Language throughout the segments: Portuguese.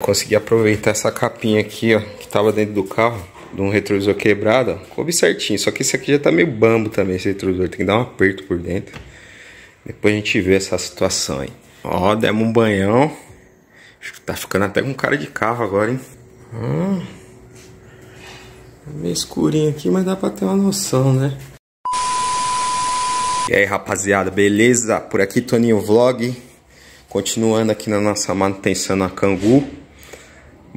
Consegui aproveitar essa capinha aqui, ó, que tava dentro do carro, de um retrovisor quebrado, ó. Coube certinho, só que esse aqui já tá meio bambo também, esse retrovisor, tem que dar um aperto por dentro. Depois a gente vê essa situação aí. Ó, demos um banhão. Acho que tá ficando até com cara de carro agora, hein? Hum. Meio escurinho aqui, mas dá pra ter uma noção, né? E aí, rapaziada, beleza? Por aqui, Toninho Vlog. Continuando aqui na nossa manutenção na Cangu.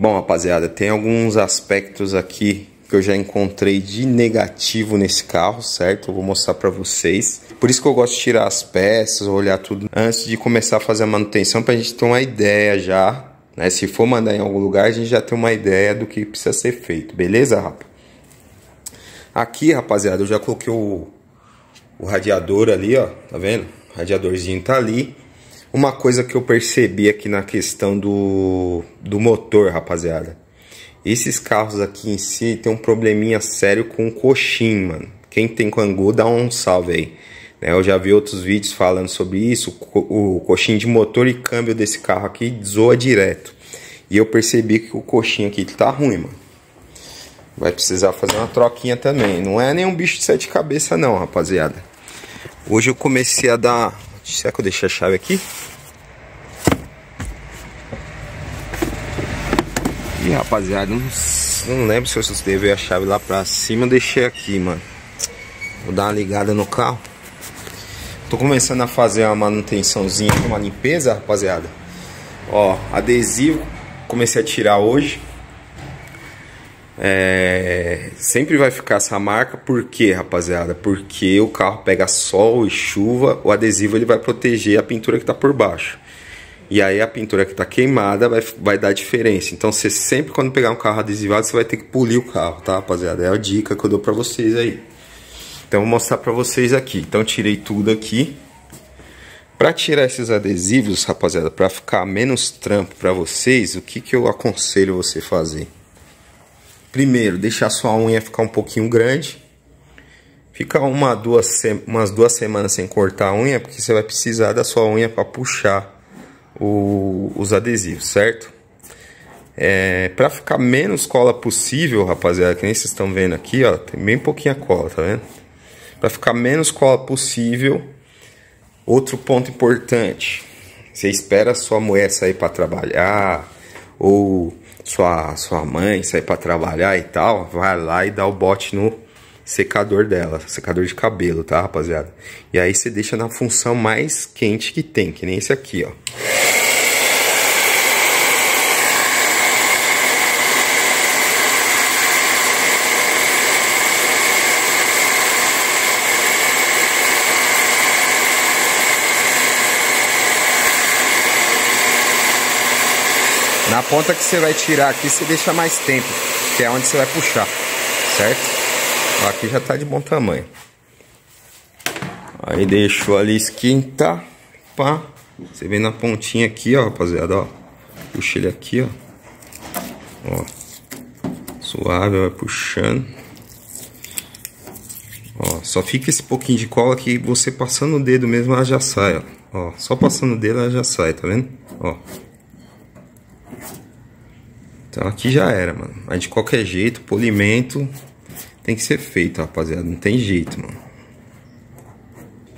Bom, rapaziada, tem alguns aspectos aqui que eu já encontrei de negativo nesse carro, certo? Eu vou mostrar para vocês. Por isso que eu gosto de tirar as peças, olhar tudo antes de começar a fazer a manutenção para a gente ter uma ideia já, né? Se for mandar em algum lugar, a gente já tem uma ideia do que precisa ser feito, beleza, rapa? Aqui, rapaziada, eu já coloquei o, o radiador ali, ó, tá vendo? O radiadorzinho tá ali. Uma coisa que eu percebi aqui na questão do, do motor, rapaziada. Esses carros aqui em si tem um probleminha sério com o coxim, mano. Quem tem Kangoo, dá um salve aí. Né, eu já vi outros vídeos falando sobre isso. O coxim de motor e câmbio desse carro aqui zoa direto. E eu percebi que o coxinho aqui tá ruim, mano. Vai precisar fazer uma troquinha também. Não é nenhum bicho de sete cabeças não, rapaziada. Hoje eu comecei a dar... Será que eu deixei a chave aqui? Rapaziada, não, lembro se eu levei a chave lá pra cima. Deixei aqui, mano. Vou dar uma ligada no carro. Tô começando a fazer uma manutençãozinha, uma limpeza, rapaziada. Ó, adesivo, comecei a tirar hoje. É, sempre vai ficar essa marca, por quê, rapaziada? Porque o carro pega sol e chuva, o adesivo ele vai proteger a pintura que tá por baixo. E aí a pintura que tá queimada vai, vai dar diferença. Então você sempre quando pegar um carro adesivado, você vai ter que polir o carro, tá, rapaziada? É a dica que eu dou pra vocês aí. Então vou mostrar pra vocês aqui. Então tirei tudo aqui. Pra tirar esses adesivos, rapaziada, pra ficar menos trampo pra vocês, o que que eu aconselho você fazer? Primeiro, deixar sua unha ficar um pouquinho grande. Fica uma, duas, umas duas semanas sem cortar a unha, porque você vai precisar da sua unha para puxar o, os adesivos, certo? É, para ficar menos cola possível, rapaziada, que nem vocês estão vendo aqui, ó, tem bem pouquinha cola, tá vendo? Para ficar menos cola possível, outro ponto importante, você espera sua mulher sair para trabalhar ou sua sua mãe sair para trabalhar e tal, vai lá e dá o bote no secador dela, secador de cabelo, tá, rapaziada? E aí você deixa na função mais quente que tem, que nem esse aqui, ó. Na ponta que você vai tirar aqui, você deixa mais tempo, que é onde você vai puxar, certo? Aqui já tá de bom tamanho. Aí deixou ali esquentar, pá. Você vem na pontinha aqui, ó, rapaziada, ó. Puxa ele aqui, ó. Ó. Suave, vai puxando. Ó, só fica esse pouquinho de cola que você passando o dedo mesmo, ela já sai, ó. Ó, só passando o dedo ela já sai, tá vendo? Ó. Então aqui já era, mano. Mas de qualquer jeito, polimento tem que ser feito, rapaziada. Não tem jeito, mano.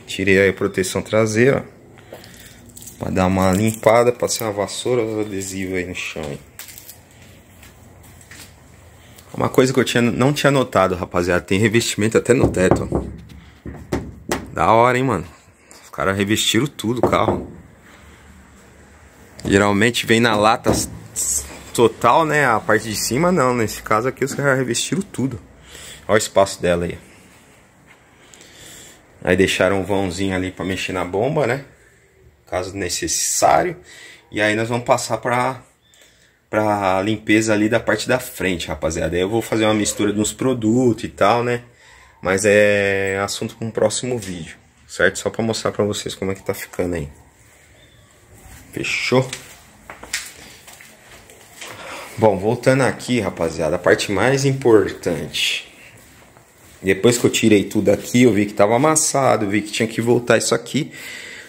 Tirei aí a proteção traseira. Pra dar uma limpada, passei uma vassoura os adesivos aí no chão. Hein? Uma coisa que eu tinha, não tinha notado, rapaziada. Tem revestimento até no teto. Da hora, hein, mano. Os caras revestiram tudo o carro. Geralmente vem na lata total, né? A parte de cima não. Nesse caso aqui os caras revestiram tudo. Olha o espaço dela aí. Aí deixaram um vãozinho ali para mexer na bomba, né? Caso necessário. E aí nós vamos passar para para limpeza ali da parte da frente, rapaziada. Aí eu vou fazer uma mistura de uns produtos e tal, né? Mas é assunto para um próximo vídeo, certo? Só para mostrar para vocês como é que tá ficando aí. Fechou? Bom, voltando aqui, rapaziada, a parte mais importante. Depois que eu tirei tudo aqui, eu vi que tava amassado, vi que tinha que voltar isso aqui.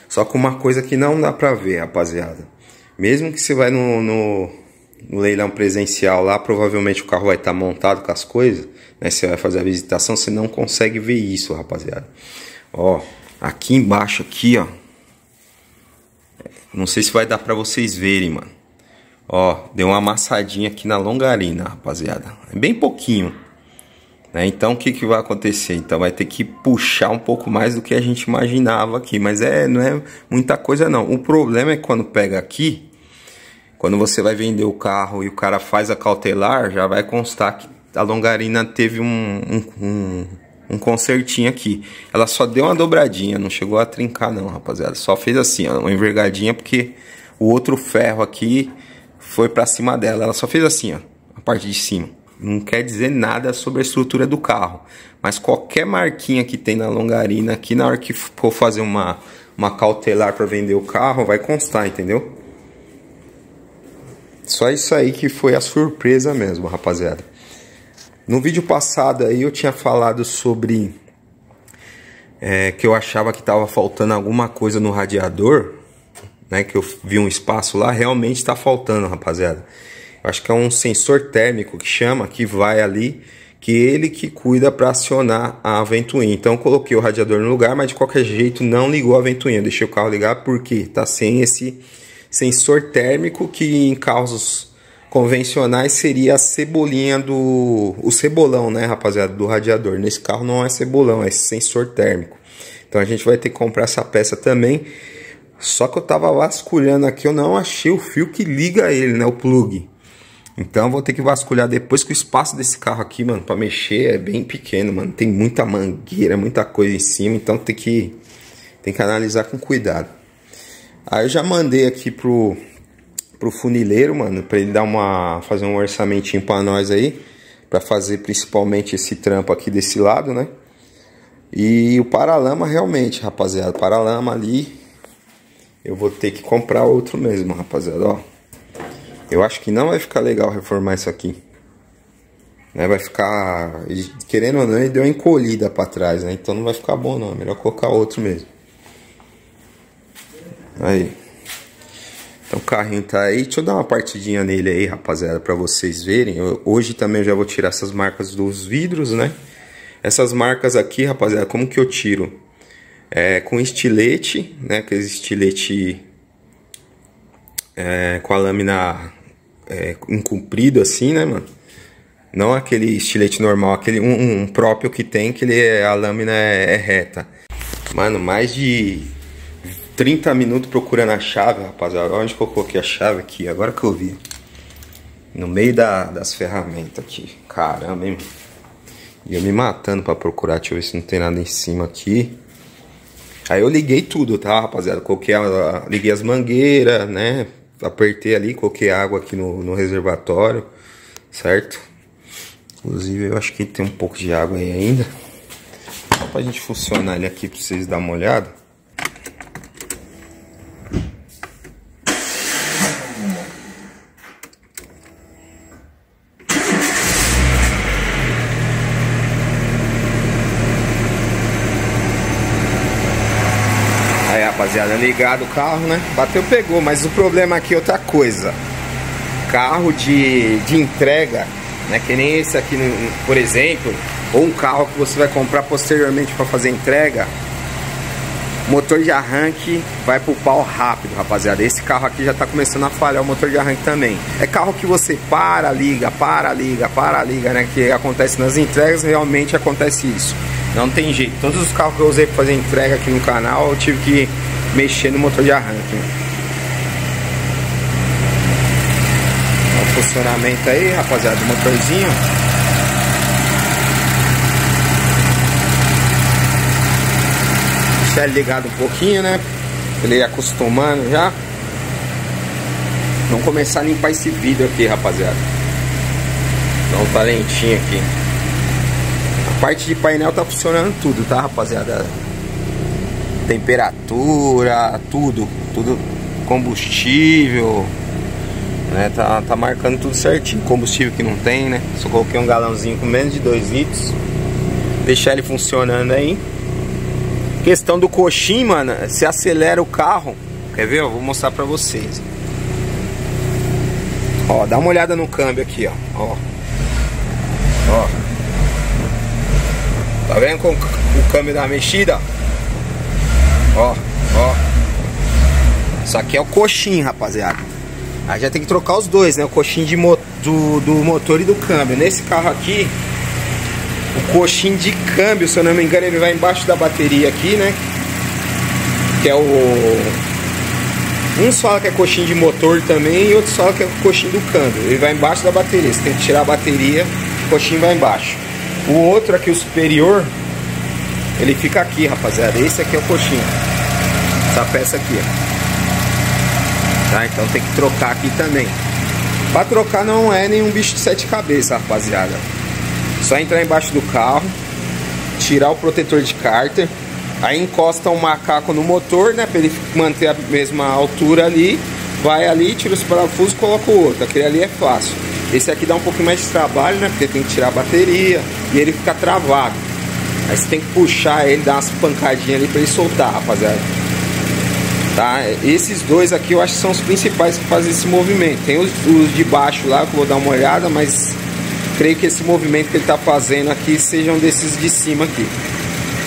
Só com uma coisa que não dá pra ver, rapaziada. Mesmo que você vai no, no, no leilão presencial lá, provavelmente o carro vai estar tá montado com as coisas, né? Você vai fazer a visitação, você não consegue ver isso, rapaziada. Ó, aqui embaixo aqui, ó. Não sei se vai dar para vocês verem, mano. Ó, deu uma amassadinha aqui na longarina, rapaziada. É bem pouquinho. Né? Então o que, que vai acontecer? Então vai ter que puxar um pouco mais do que a gente imaginava aqui. Mas é, não é muita coisa não. O problema é quando pega aqui, quando você vai vender o carro e o cara faz a cautelar, já vai constar que a longarina teve um, um, um, um aqui. Ela só deu uma dobradinha, não chegou a trincar não, rapaziada. Só fez assim, ó, uma envergadinha, porque o outro ferro aqui foi para cima dela. Ela só fez assim, ó, a parte de cima não quer dizer nada sobre a estrutura do carro. Mas qualquer marquinha que tem na longarina aqui, na hora que for fazer uma, uma cautelar para vender o carro, vai constar, entendeu? Só isso aí que foi a surpresa mesmo, rapaziada. No vídeo passado aí eu tinha falado sobre é, que eu achava que estava faltando alguma coisa no radiador, né? Que eu vi um espaço lá, realmente está faltando, rapaziada acho que é um sensor térmico que chama, que vai ali, que ele que cuida para acionar a ventoinha. Então coloquei o radiador no lugar, mas de qualquer jeito não ligou a ventoinha. Deixei o carro ligar porque está sem esse sensor térmico que em carros convencionais seria a cebolinha do o cebolão, né, rapaziada, do radiador. Nesse carro não é cebolão, é sensor térmico. Então a gente vai ter que comprar essa peça também. Só que eu tava vasculhando aqui, eu não achei o fio que liga ele, né, o plug. Então vou ter que vasculhar depois que o espaço desse carro aqui, mano, para mexer é bem pequeno, mano. Tem muita mangueira, muita coisa em cima, então tem que tem que analisar com cuidado. Aí eu já mandei aqui pro pro funileiro, mano, para ele dar uma fazer um orçamentinho para nós aí, para fazer principalmente esse trampo aqui desse lado, né? E o paralama realmente, rapaziada, paralama ali eu vou ter que comprar outro mesmo, rapaziada, ó. Eu acho que não vai ficar legal reformar isso aqui. Né? Vai ficar... Querendo ou não, ele deu uma encolhida pra trás, né? Então não vai ficar bom não. É melhor colocar outro mesmo. Aí. Então o carrinho tá aí. Deixa eu dar uma partidinha nele aí, rapaziada, pra vocês verem. Eu, hoje também eu já vou tirar essas marcas dos vidros, né? Essas marcas aqui, rapaziada, como que eu tiro? É, com estilete, né? Aquele estilete é, com a lâmina é, comprido assim, né, mano? Não aquele estilete normal, aquele um, um próprio que tem, que ele é, a lâmina é, é, reta. Mano, mais de 30 minutos procurando a chave, rapaziada. Onde que eu coloquei a chave aqui? Agora que eu vi. No meio da, das ferramentas aqui. Caramba, hein? E eu me matando pra procurar. Deixa eu ver se não tem nada em cima aqui. Aí eu liguei tudo, tá, rapaziada? Coloquei a, liguei as mangueiras, né? Apertei ali, coloquei água aqui no, no reservatório, certo? Inclusive eu acho que tem um pouco de água aí ainda. Só pra gente funcionar ele aqui pra vocês darem uma olhada. Rapaziada, ligado o carro, né? Bateu, pegou, mas o problema aqui é outra coisa. Carro de, de entrega, né? Que nem esse aqui, por exemplo, ou um carro que você vai comprar posteriormente para fazer entrega. Motor de arranque vai pro pau rápido, rapaziada. Esse carro aqui já tá começando a falhar o motor de arranque também. É carro que você para, liga, para, liga, para, liga, né? Que acontece nas entregas, realmente acontece isso. Não tem jeito. Todos os carros que eu usei para fazer entrega aqui no canal, eu tive que mexer no motor de arranque. O funcionamento aí, rapaziada, do motorzinho. Deixar ele ligado um pouquinho, né? Ele acostumando já. Vamos começar a limpar esse vidro aqui, rapaziada. Dá um talentinho aqui. A parte de painel tá funcionando tudo, tá, rapaziada? Temperatura, tudo, tudo combustível, né? Tá, tá marcando tudo certinho. Combustível que não tem, né? Só coloquei um galãozinho com menos de 2 litros. Deixar ele funcionando aí. Questão do coxim, mano, se acelera o carro. Quer ver? Eu vou mostrar pra vocês. Ó, dá uma olhada no câmbio aqui, ó. Ó. Ó. Tá vendo com o câmbio da mexida? Ó, ó. Isso aqui é o coxinho, rapaziada. Aí já tem que trocar os dois, né? O coxinho de mo do, do motor e do câmbio. Nesse carro aqui, o coxinho de câmbio, se eu não me engano, ele vai embaixo da bateria aqui, né? Que é o Uns falam que é coxinha de motor também e outros falam que é coxinha do câmbio. Ele vai embaixo da bateria. Você tem que tirar a bateria, o coxinho vai embaixo. O outro aqui, o superior, ele fica aqui, rapaziada. Esse aqui é o coxinho. Essa peça aqui, ó. Tá? Então tem que trocar aqui também. Pra trocar não é nenhum bicho de sete cabeças, rapaziada. Só entrar embaixo do carro, tirar o protetor de cárter Aí encosta um macaco no motor, né? Pra ele manter a mesma altura ali. Vai ali, tira os parafusos coloca o outro. Aquele ali é fácil. Esse aqui dá um pouquinho mais de trabalho, né? Porque tem que tirar a bateria e ele fica travado. Aí você tem que puxar ele, dar umas pancadinhas ali pra ele soltar, rapaziada. Tá? Esses dois aqui eu acho que são os principais que fazem esse movimento. Tem os, os de baixo lá que eu vou dar uma olhada, mas creio que esse movimento que ele tá fazendo aqui sejam desses de cima aqui.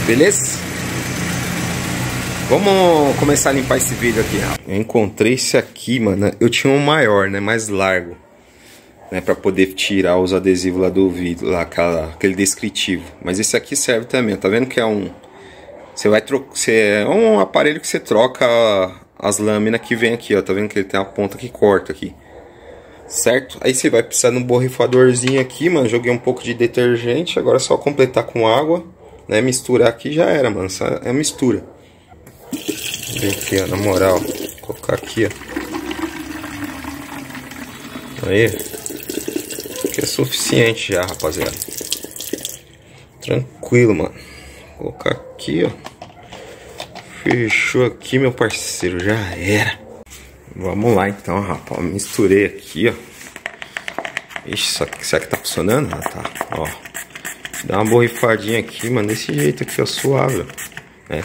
Beleza? Vamos começar a limpar esse vídeo aqui. Eu encontrei esse aqui, mano. Eu tinha um maior, né? Mais largo. Né, para poder tirar os adesivos lá do vidro, lá aquela, aquele descritivo. Mas esse aqui serve também, tá vendo que é um você vai trocar, é um aparelho que você troca as lâminas que vem aqui, ó, tá vendo que ele tem a ponta que corta aqui. Certo? Aí você vai precisar de um borrifadorzinho aqui, mano. Joguei um pouco de detergente, agora é só completar com água, né? Misturar aqui já era, mano. Essa é mistura. Vem aqui, ó, na moral. Vou colocar aqui, ó. Aí. É suficiente já, rapaziada. Tranquilo, mano. Vou colocar aqui, ó. Fechou aqui, meu parceiro. Já era. Vamos lá, então, rapaz. Misturei aqui, ó. Ixi, isso aqui, será que tá funcionando? Ah, tá. Ó. Dá uma borrifadinha aqui, mano. Desse jeito aqui, ó. Suave, ó. É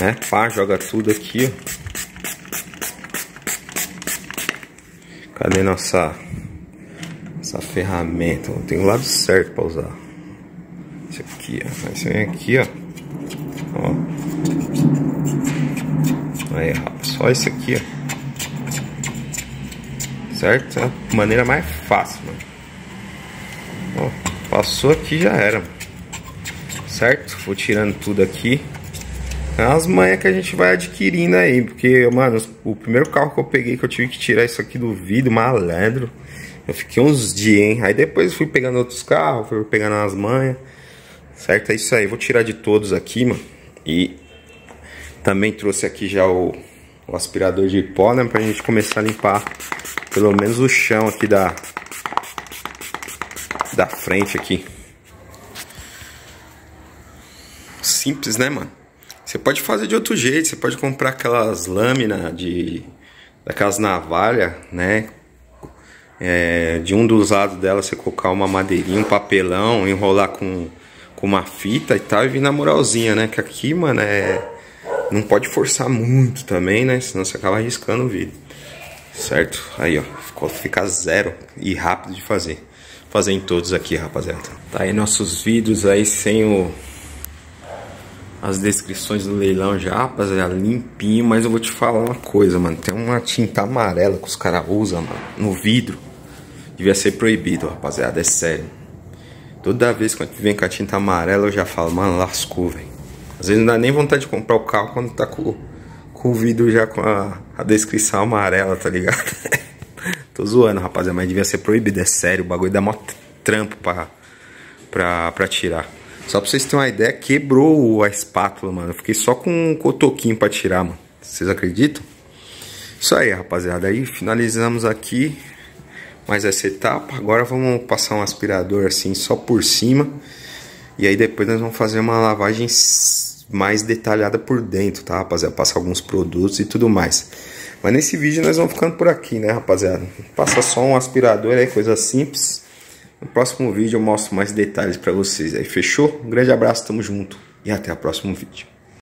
né? Pá, joga tudo aqui, ó. Cadê nossa essa ferramenta? Tem o lado certo para usar. Esse aqui, ó. Esse vem aqui, ó. ó. Aí, rapaz, só esse aqui, ó. Certo? É a maneira mais fácil, mano. Ó, passou aqui já era. Certo? Vou tirando tudo aqui. É as manhas que a gente vai adquirindo aí. Porque, mano, o primeiro carro que eu peguei que eu tive que tirar isso aqui do vidro, malandro. Eu fiquei uns dias, hein? Aí depois fui pegando outros carros, fui pegando as manhas. Certo? É isso aí. Vou tirar de todos aqui, mano. E também trouxe aqui já o, o aspirador de pó, né? Pra gente começar a limpar pelo menos o chão aqui da, da frente aqui. Simples, né, mano? Você pode fazer de outro jeito, você pode comprar aquelas lâminas de daquelas navalhas, né? É, de um dos lados dela você colocar uma madeirinha, um papelão, enrolar com, com uma fita e tal e vir na moralzinha, né? Que aqui, mano, é não pode forçar muito também, né? Senão você acaba arriscando o vídeo. Certo? Aí, ó, ficou, fica zero e rápido de fazer. Fazer em todos aqui, rapaziada. Tá aí nossos vídeos aí sem o as descrições do leilão já, rapaziada, limpinho, mas eu vou te falar uma coisa, mano. Tem uma tinta amarela que os caras usam, mano, no vidro. Devia ser proibido, rapaziada, é sério. Toda vez que vem com a tinta amarela, eu já falo, mano, lascou, velho. Às vezes não dá nem vontade de comprar o carro quando tá com, com o vidro já com a, a descrição amarela, tá ligado? Tô zoando, rapaziada, mas devia ser proibido, é sério. O bagulho dá mó trampo pra, pra, pra tirar. Só pra vocês terem uma ideia, quebrou a espátula, mano. Eu fiquei só com um cotoquinho pra tirar, mano. Vocês acreditam? Isso aí, rapaziada. Aí finalizamos aqui mais essa etapa. Agora vamos passar um aspirador assim só por cima. E aí depois nós vamos fazer uma lavagem mais detalhada por dentro, tá, rapaziada? Passar alguns produtos e tudo mais. Mas nesse vídeo nós vamos ficando por aqui, né, rapaziada? Passa só um aspirador aí, coisa simples. No próximo vídeo eu mostro mais detalhes para vocês aí, fechou? Um grande abraço, tamo junto e até o próximo vídeo.